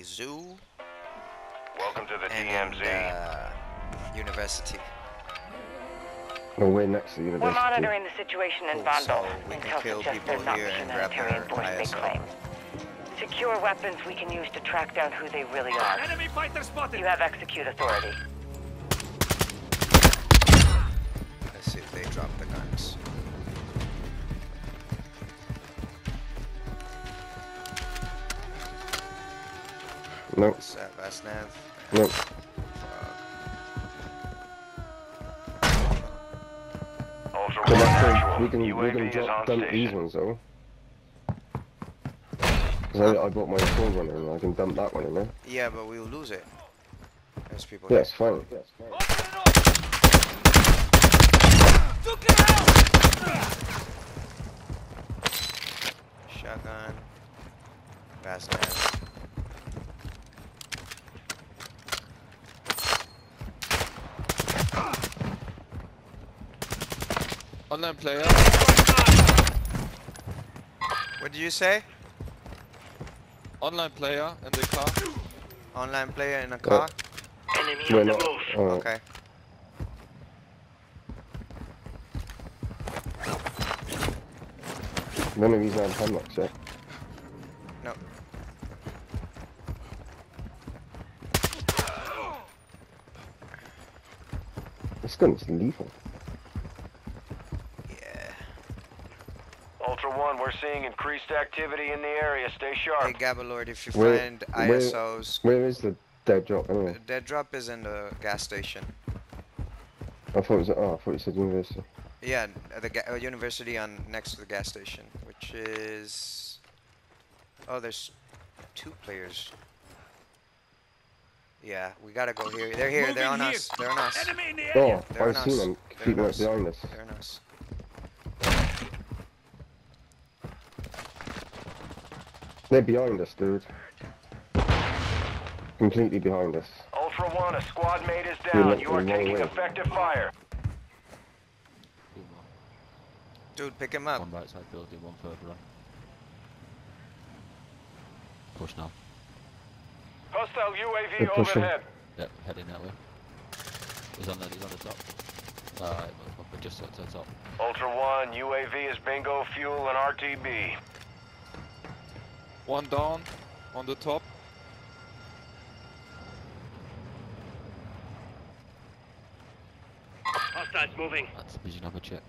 the zoo Welcome to the and DMZ. uh, university. No, we're next to the university. We're university. monitoring the situation in Cool, Vondel so we until can kill suggested people not here and grab humanitarian their force they ISO. claim. Secure weapons we can use to track down who they really are. Enemy fighter spotted! You have execute authority. Let's see if they drop the guns. Nope, What's that, Vasnav? nope. Ultra But that's we can we can drop on dump these station. ones though. 'Cause I, I bought my full one and I can dump that one in there. Yeah, but we'll lose it. There's people Yeah, here. it's fine. Took it out! Shotgun. Vasnav. Online player. What do you say? Online player in the car. Online player in a car? We're not. Uh, Okay. None of these have hemlocks yet. No. This gun is lethal. Ultra One, we're seeing increased activity in the area. Stay sharp. Hey, Gabalord, if you Where- find where- ISOs, Where is the dead drop anyway? the dead drop is in the gas station. I thought it was. Oh, I thought you said university. Yeah, at the ga- uh, university on next to the gas station, which is. Oh, there's two players. Yeah, we gotta go here. They're here. They're on Moving us. They're on us. Enemy in the Oh! They're I've seen us. them They're creeping on up us. behind us. They're on us. They're behind us, dude. Completely behind us. Ultra One, a squad mate is down. looking You are taking way. effective fire. Dude, pick him up. One right side building, one further on. Push now. Hostile UAV They're overhead. Yep, heading that way. He's on the, he's on the top. Alright, we're just up to the top. Ultra One, UAV is bingo fuel and RTB. One down on the top. Hostiles moving. That's vision have a check.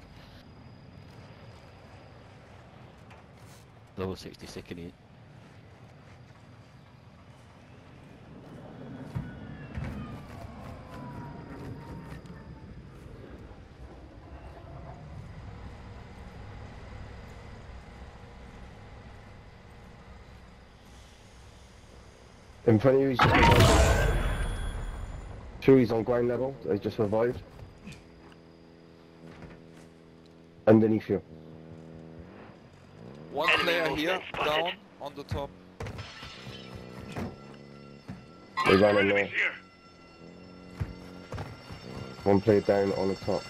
Level 60 sick in In front of you, he's just revived. Two, he's on ground level. They just revived. Underneath you. One Enemy player here, down on the top. They ran in there. One player down on the top.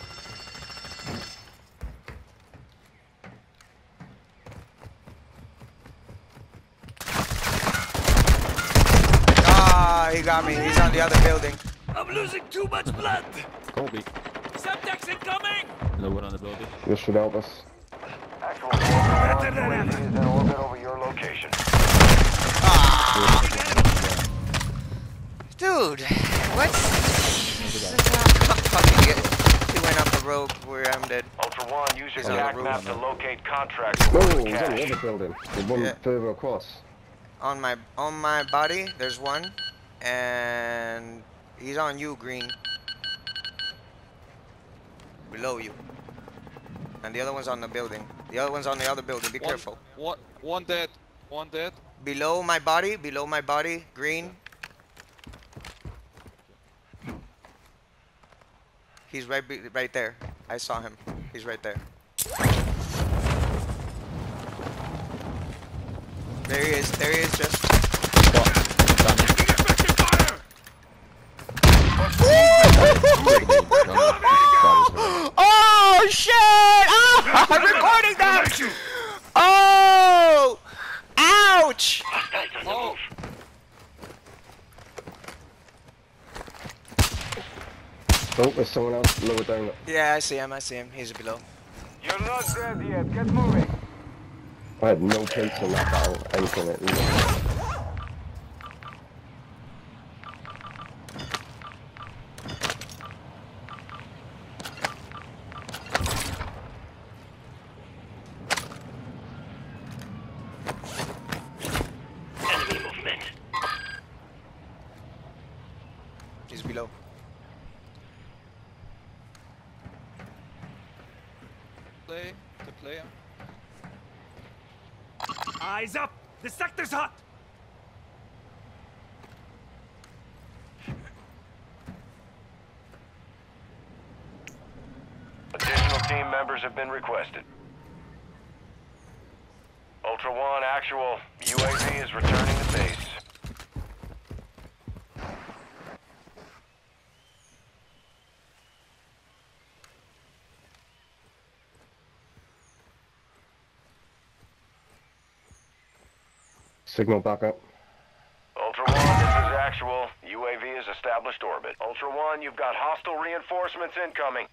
Ah, he got me. He's on the other building. I'm losing too much blood! Colby, Semtex incoming! no one on the building. This should help us. Actual UAV is in orbit over your location. Dude, what? Fucking get. He went up the rope where I'm dead. Ultra One, use your He's on the attack map to locate contracts No, with he's on the other building. The one Yeah. further across. On my on my body, there's one, and he's on you, green. Below you. And the other one's on the building. The other one's on the other building. Be One- careful. One, one dead. One dead. Below my body, below my body, green. He's right, right there. I saw him. He's right there. There he is. There he is. Just. hurting them! Oh! Ouch! Oh. Oh, there's someone else lower down. Yeah, I see him, I see him. He's below. You're not dead yet, get moving! I had no chance in that battle, anything at least. The player. Eyes up! The sector's hot! Additional team members have been requested. Ultra One, actual. UAV is returning to base. Signal back up. Ultra One, this is actual. UAV is established orbit. Ultra One, you've got hostile reinforcements incoming.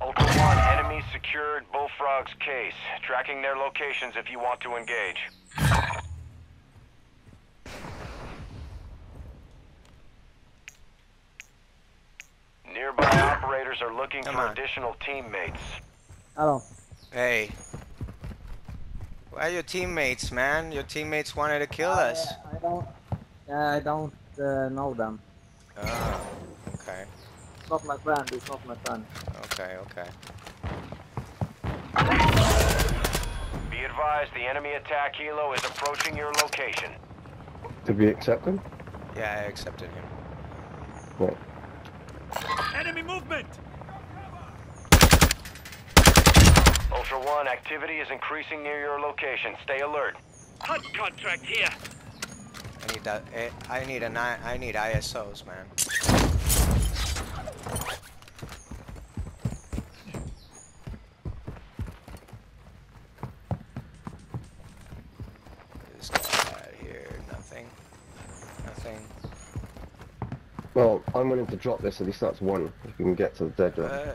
Ultra One, enemy secured Bullfrog's case. Tracking their locations if you want to engage. Operators are looking Come for on. additional teammates. Hello. Hey. Why are your teammates, man? Your teammates wanted to kill I, us. I don't. Yeah, I don't uh, know them. Oh, okay. It's not my friend. It's not my friend. Okay, okay. Be advised, the enemy attack helo is approaching your location. Did we accept them? Yeah, I accepted him. What? Enemy movement! Ultra One, activity is increasing near your location. Stay alert. Hunt contract here! I need that. eh, I need a nine. I need ISOs, man. This guy out here. Nothing. Nothing. Well, I'm willing to drop this, at least that's one. If we can get to the dead drop. Uh,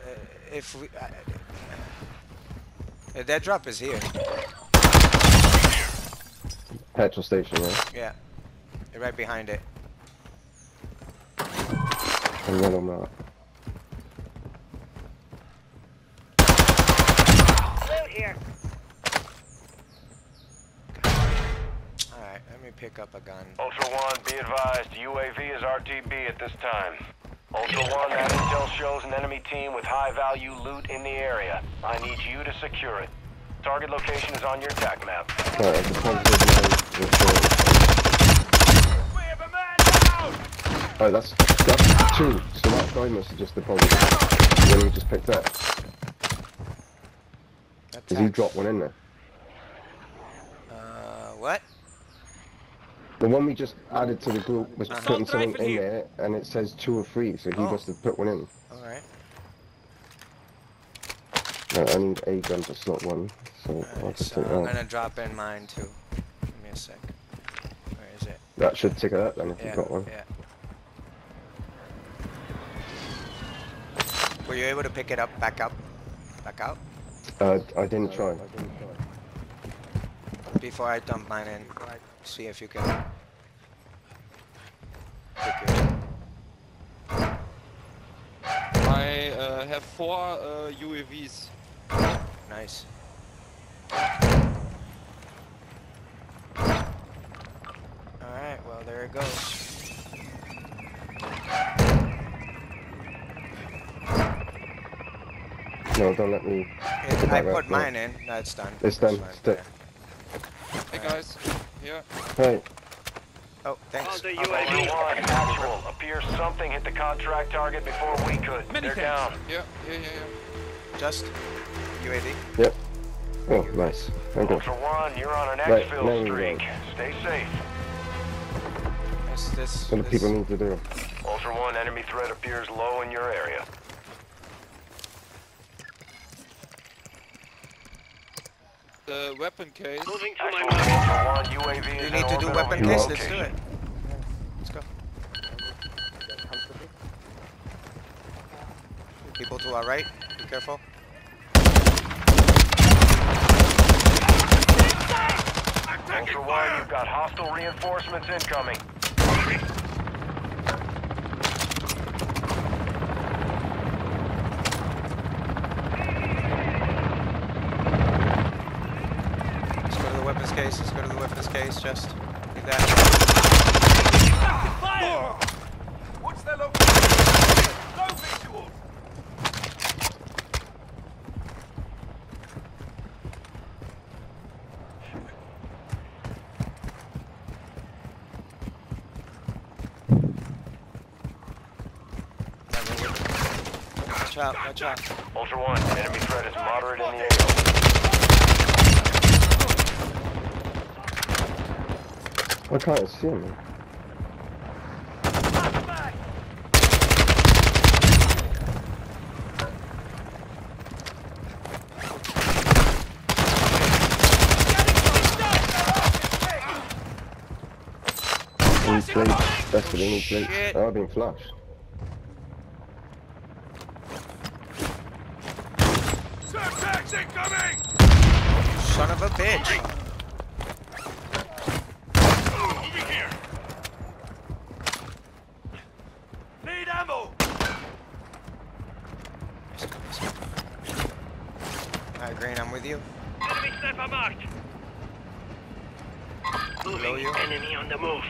if we. Uh, that drop is here. Petrol station, right? Yeah. Right behind it. And then on that. Loot here. Alright, let me pick up a gun. Ultra One, be advised, UAV is RTB at this time. Ultra One, that intel shows an enemy team with high-value loot in the area. I need you to secure it. Target location is on your attack map. Right, I deposited my report. We have a man down! Oh, that's that's two. So that guy must have just deposited. The one we just picked up. Because he Attack. dropped one in there. Uh, what? The one we just added to the group was putting something in there, and it says two or three, so he Oh. must have put one in. Alright. I need a gun to slot one, so I'll Alright, just so take I'm gonna drop in mine too. Give me a sec. Where is it? That should tick it up then if Yeah, you've got one. yeah. Were you able to pick it up, back up, back out? Uh, I didn't try. Before I dump mine in, see if you can pick it. I uh, have four uh, UAVs. Nice. Alright, well there it goes. No, don't let me. It- it I back up, put no. mine in, no it's done. It's done, it's done. yeah. Hey guys, here. Hey, thanks. the Ultra One, actual. Appears something hit the contract target before we could. Many They're thanks. down. Yeah, yeah, yeah, yeah. Just UAV. yep. Oh, nice. Thank you. Ultra One, you're on an Right, exfil now we streak. go. Stay safe. This, this, What do this- people need to do? Ultra One, enemy threat appears low in your area. The weapon case. Moving to Actual my Ultra One, UAV You in need to do weapon case. Let's do it. Let's go. People to our right. Be careful. Ultra One, you've got hostile reinforcements incoming. Let's go to the weapons case. Let's go to the weapons case. Just leave that. Fire! What's their location? No visuals! Watch out. Watch out. Ultra One, enemy threat is moderate in the AO. I can't see him. He played. That's the thing. He Oh, I've been flushed. Semtex incoming! Son of a bitch. Moving here! Need ammo! Alright, Green, I'm with you. Enemy sniper marked! Below you. Enemy on the move.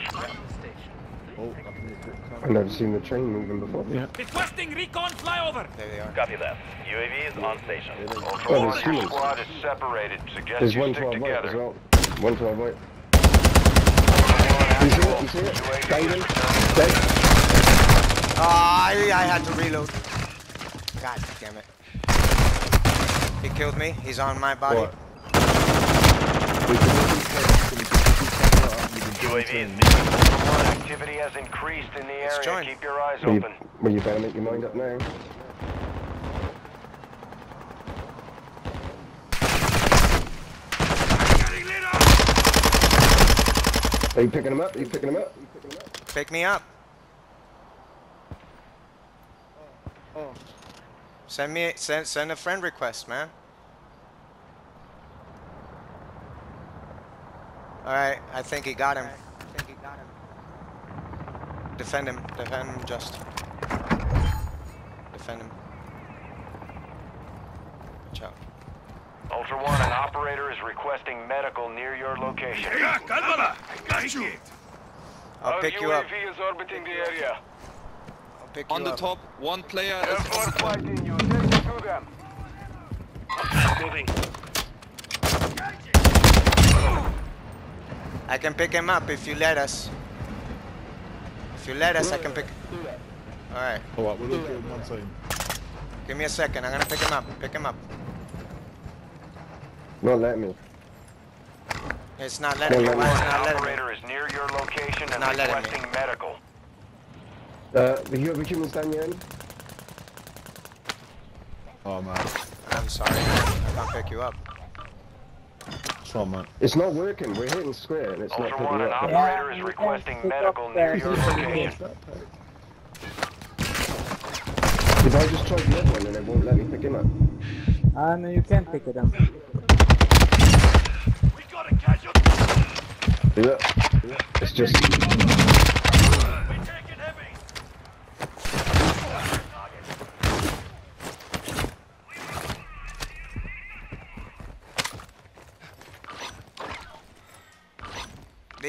I've never seen the train moving before. Yeah. Requesting recon flyover! There they are. Copy that. UAV is on station. Ultra Oh, One, there's your humans. squad is separated. Suggest There's you one stick to our right as together. well. One to our right. You You see it? You see it? Banging. Dead. Ah, I, I had to reload. God damn it. He killed me. He's on my body. What? UAV is Ultra One, activity has increased in the Let's area. join. Keep your eyes Well, you, open. well, you better make your mind up now. Getting lit up! Are you picking him up? Are you picking him up? Pick me up. Oh. Send me send send a friend request, man. All right, I think he got him. Defend him. Defend him. Just defend him. Watch out. Ultra One, an operator is requesting medical near your location. Yeah, calma! I got you! I'll pick you up. UAV is orbiting the area. I'll pick you On the up. top, one player is fighting you. Take to them. Moving. I can pick him up if you let us. If you let us, I can pick. All right. Alright, we'll look at one team. Give me a second. I'm gonna pick him up. Pick him up. Don't let me. It's not letting me. Well, Why let is An not letting me? operator is near your location and Not letting me. requesting medical. Uh, the other humans down your end? Oh man, I'm sorry. I can't pick you up. It's not. It's not working. We're hitting square and it's not Ultra picking One, an up. operator is requesting medical the- near your location. If I just tried the other one and it won't let me pick him up. Uh, no, you can't pick it up. We got a casualty! Yeah. It's just. We taking heavy!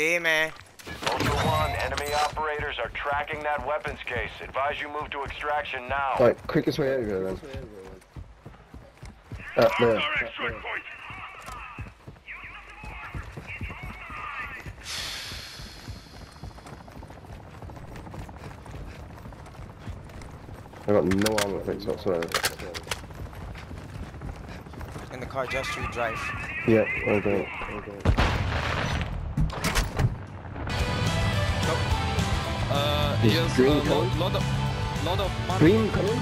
Dime. Ultra One, enemy operators are tracking that weapons case. Advise you move to extraction now. Right, quickest way out of here then. Up there. Our extract! I got no armor fix whatsoever. In the car, just you drive. Yeah, okay. uh, He has a green lot, coming? lot of, lot of money. Green coming?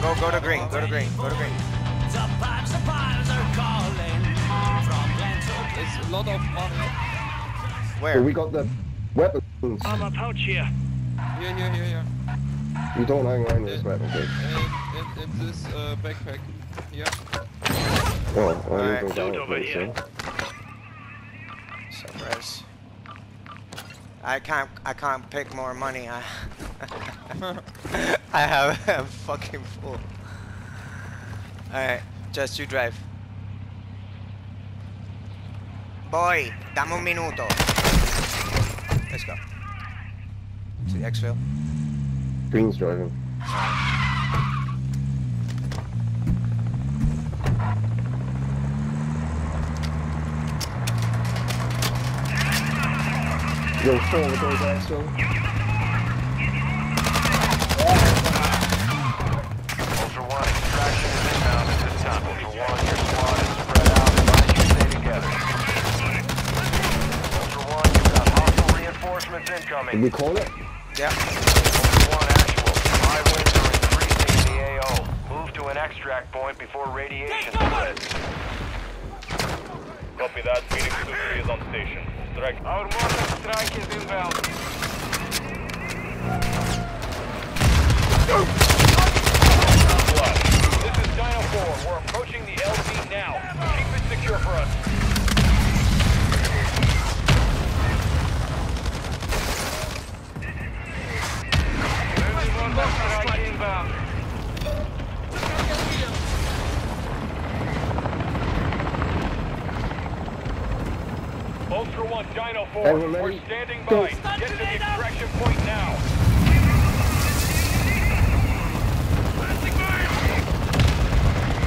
Go, go to green. Go to green. Go to green. It's a lot of money. So Where? we got the weapons. I'm a pouch here. Here, here, here, here. You don't hang around with this weapon, okay? In, in, in this uh, backpack. Yeah. Oh, I need to go down over here. so. I can't. I can't pick more money. I. I have. I'm fucking full. All right, just you drive. Boy, dame un minuto. Let's go. To the exfil. Green's driving. You've got hostile reinforcements Did we call it? Yep. Ultra One, actual. High winds are increasing in the AO. Move to an extract point before radiation spreads. Copy that. Phoenix 2-3 is on station. Strike. Our mortar strike is inbound. This is Dino 4. We're approaching the LZ now. Keep it secure for us. Strike inbound. Ultra One, Dino 4. Everyone We're standing by. Get to the extraction point now.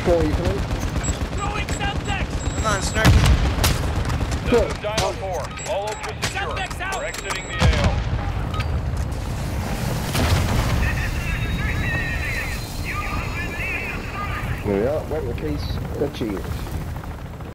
Four, you coming? Come on, Snarky. This is Dino 4. All Ultra secure. We're exiting the AO. There we are. Went the case. The cheers.